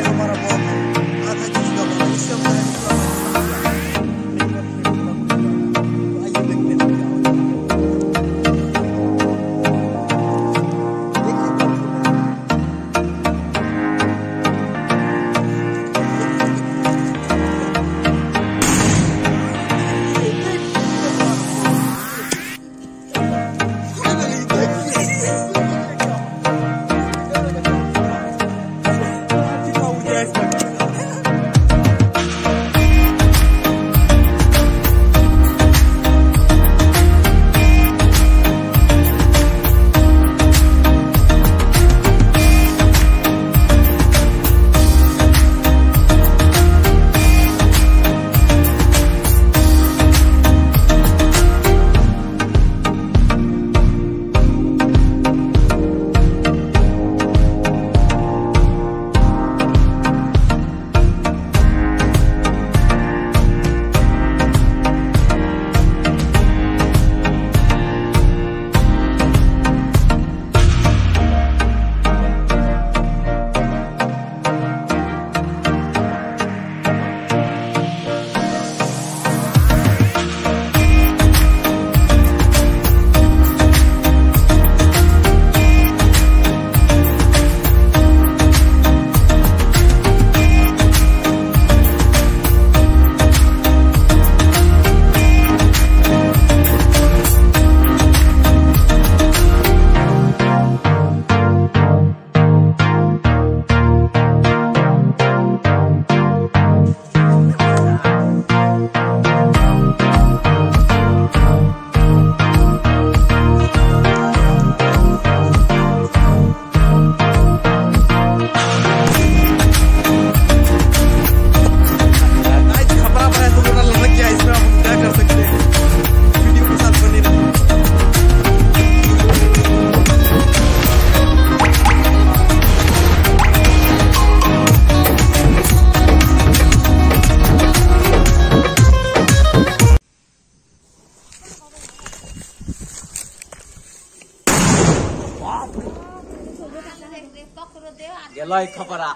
Eu a. গেলয় খপরা